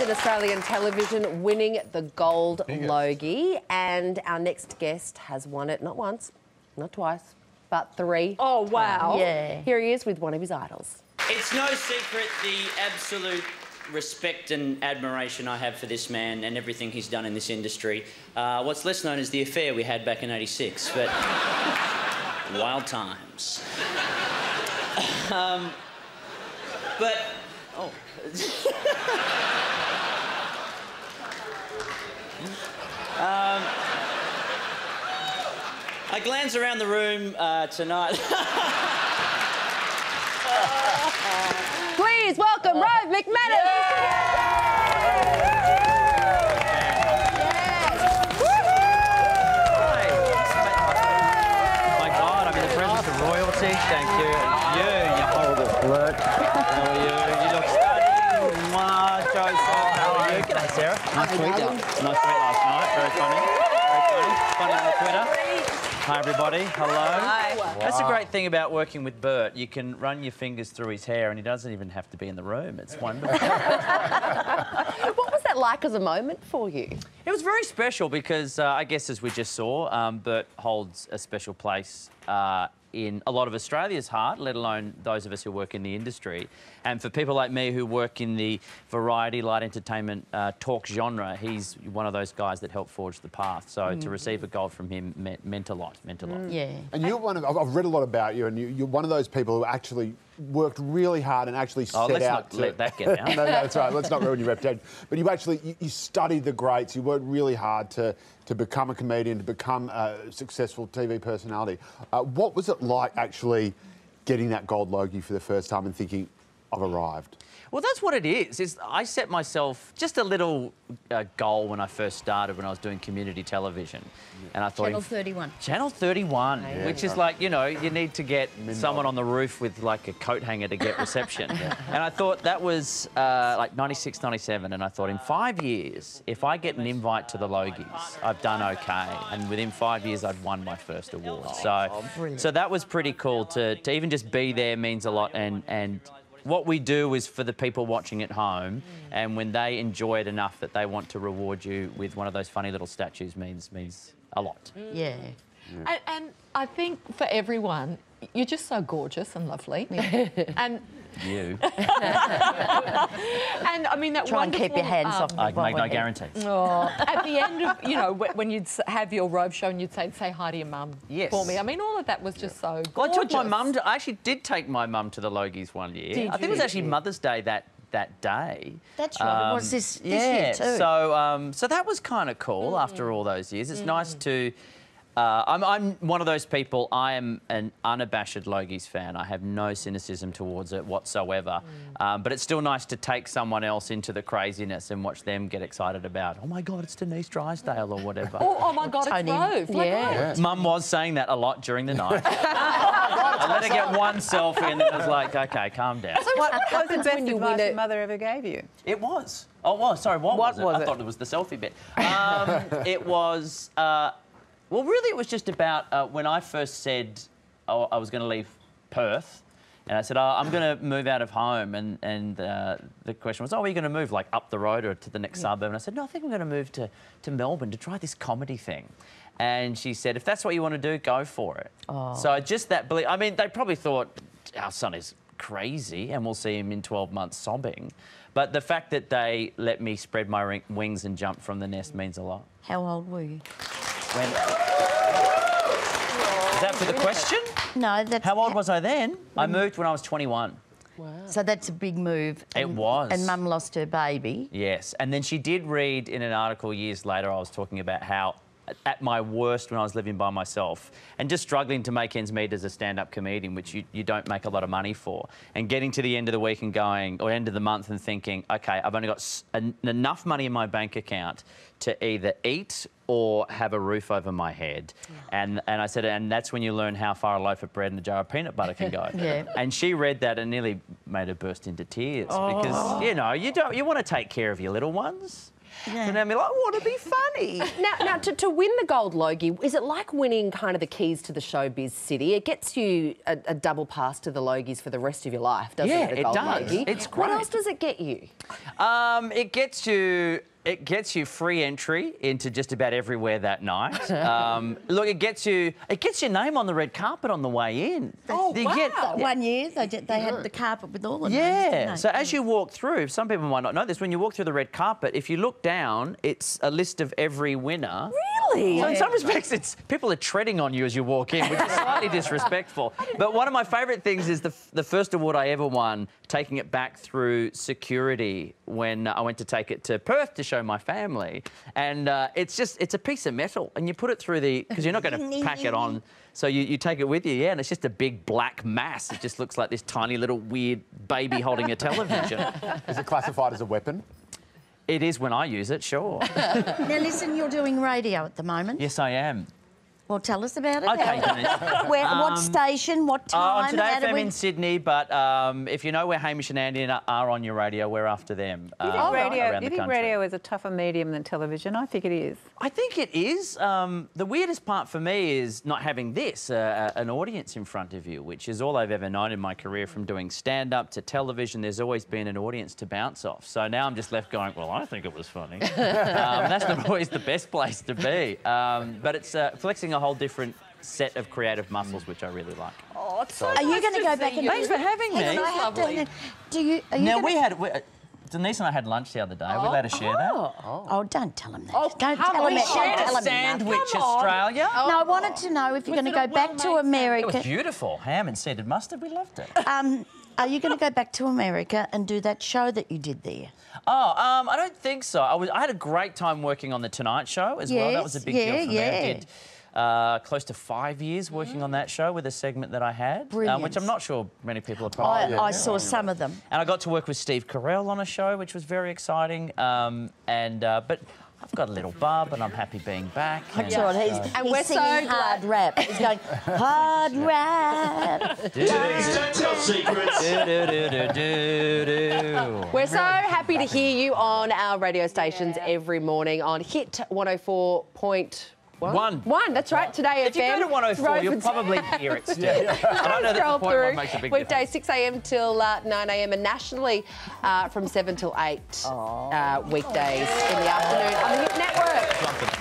in Australian television winning the Gold Logie. And our next guest has won it not once, not twice, but three. Oh, wow. Yeah. Here he is with one of his idols. It's no secret the absolute respect and admiration I have for this man and everything he's done in this industry. Uh, what's less known is the affair we had back in 86, but wild times. um, but, oh. um, I glance around the room uh, tonight. Please welcome Rove McManus. My God, I'm in the presence of royalty. Thank you. You, you horrible flirt. How are you? You look stunning. Mwah, Joseph. How are you? G'day, Sarah. Nice to meet you. Nice to meet last night. Very funny. Very funny. Funny on the Twitter. Hi, everybody. Hello. Hi. That's a great thing about working with Bert. You can run your fingers through his hair and he doesn't even have to be in the room. It's wonderful. What was that like as a moment for you? It was very special because uh, I guess, as we just saw, um, Bert holds a special place uh, in a lot of Australia's heart, let alone those of us who work in the industry. And for people like me who work in the variety, light entertainment, uh, talk genre, he's one of those guys that helped forge the path. So to receive a gold from him meant, meant a lot, meant a lot. Yeah. And you're one of, I've- I've read a lot about you, and you, you're one of those people who actually worked really hard and actually Oh, set let's out not to. let that get out. no, no, that's right. Let's not ruin your reputation. But you actually you, you studied the greats. You worked really hard to to become a comedian, to become a successful TV personality. Uh, what was it like actually getting that gold logie for the first time and thinking, I've arrived? Well, that's what it is. Is I set myself just a little uh, goal when I first started when I was doing community television, and I thought Channel 31. Channel 31, which is like, you know, you need to get someone on the roof with like a coat hanger to get reception. And I thought that was uh, like 96, 97. And I thought in five years, if I get an invite to the Logies, I've done okay. And within five years, I'd won my first award. So, so that was pretty cool to, to even just be there means a lot. And, and what we do is for the people watching at home, and when they enjoy it enough that they want to reward you with one of those funny little statues means means a lot. Yeah. And, and I think for everyone, you're just so gorgeous and lovely. and You. and I mean that Try and keep your hands um, off. I while make no guarantees. Oh, at the end of you know when you'd have your Rove show and you'd say say hi to your mum Yes. for me. I mean all of that was just so. Well, I took my mum to. I actually did take my mum to the Logies one year. Did I think it was actually Mother's Day that that day. That's right. It was Um, this, this yeah. year too. So um, so that was kind of cool after all those years. It's nice to. Uh, I'm, I'm one of those people. I am an unabashed Logies fan. I have no cynicism towards it whatsoever. Um, but it's still nice to take someone else into the craziness and watch them get excited about. Oh my God, it's Denise Drysdale or whatever. Oh, oh my God, Tony. it's Rove. Like, Yeah. Mum was saying that a lot during the night. I let her get one selfie and then I was like, okay, calm down. What was the best you advice win your mother ever gave you? It was. Oh, was. Sorry, what, What was it? was I thought it was the selfie bit. Um, it was, uh, well, really, it was just about uh, when I first said oh, I was going to leave Perth. And I said, oh, I'm going to move out of home. And, and uh, the question was, oh, are you going to move like up the road or to the next suburb? And I said, no, I think I'm going to move to, to Melbourne to try this comedy thing. And she said, if that's what you want to do, go for it. So just that belief. I mean, they probably thought our son is crazy and we'll see him in 12 months sobbing. But the fact that they let me spread my wings and jump from the nest means a lot. How old were you? When... Is that for the question? No, that's. How old was I then? I mm. moved when I was 21. Wow. So that's a big move. It and- was. And Mum lost her baby. Yes, and then she did read in an article years later. I was talking about how, at my worst, when I was living by myself and just struggling to make ends meet as a stand-up comedian, which you, you don't make a lot of money for, and getting to the end of the week and going, or end of the month and thinking, okay, I've only got en- enough money in my bank account to either eat or have a roof over my head. And and I said, and that's when you learn how far a loaf of bread and a jar of peanut butter can go. Yeah. And she read that and nearly made her burst into tears Oh. because you know you don't you want to take care of your little ones. And I'm like, I want to be funny. Now, now to, to win the gold Logie, is it like winning kind of the keys to the showbiz city? It gets you a, a double pass to the Logies for the rest of your life, doesn't Yeah, it? A it does. Logie? It's What else does it get you? Um, it gets you. It gets you free entry into just about everywhere that night. Um, look, it gets you. It gets your name on the red carpet on the way in. Oh, You wow. One year they, did, they had the carpet with all the names, Yeah. didn't? So as you walk through, some people might not know this. When you walk through the red carpet, if you look down, it's a list of every winner. Really? So in some respects, it's people are treading on you as you walk in, which is slightly disrespectful. But one of my favourite things is the, the first award I ever won, taking it back through security when I went to take it to Perth to show my family, and uh, it's just it's a piece of metal, and you put it through the because you're not going to pack it on. So you, you take it with you, yeah, and it's just a big black mass. It just looks like this tiny little weird baby holding a television. Is it classified as a weapon? It is when I use it, sure. Now listen, you're doing radio at the moment. yes, I am. Well, tell us about it. Okay, Denise. Where, what station? What Oh, time? on 2Day how do FM we- in Sydney, but um, if you know where Hamish and Andy are on your radio, we're after them. You um, think, radio, around you think radio is a tougher medium than television? I think it is. I think it is. Um, the weirdest part for me is not having this, uh, an audience in front of you, which is all I've ever known in my career from doing stand up to television. There's always been an audience to bounce off. So now I'm just left going, well, I think it was funny. um, that's not always the best place to be. Um, but it's uh, flexing a whole different set of creative muscles, which I really like. Oh, it's so Are you going to go back and Thanks for having me. on, I to- Lovely. do you? Are you Now, gonna... we had. We, Denise and I had lunch the other day. Are we allowed to share that? Oh, don't tell him that. Oh, don't tell on. him that. shared Don't a tell him that. Sandwich Come on. Australia. No, I wanted to know if you're going to go back to well-made It was beautiful. Ham and seeded mustard. We loved it. Um, are you going to go back to America and do that show that you did there? Oh, um, I don't think so. I was. I had a great time working on the Tonight Show as well. That was a big yeah, deal for me. I did uh, close to five years working on that show with a segment that I had, um, which I'm not sure many people are I, probably. I saw some of them. And I got to work with Steve Carell on a show, which was very exciting. Um, and uh, but I've got a little bub, and I'm happy being back. That's and- right. He's, And he's we're so singing hard glad- rap. He's going hard rap. Don't tell secrets. Do-do-do-do-do. We're so happy to hear you on our radio stations every morning on Hit 104. Point One. One, that's right. 2Day If you FM. go to 104, you'll probably hear it still. I don't know that Scroll the point through. one makes a big Weekday difference. 6 a.m. till uh, 9 a.m. and nationally uh, from 7 till 8 uh, weekdays in the afternoon on the Hit Network. Something.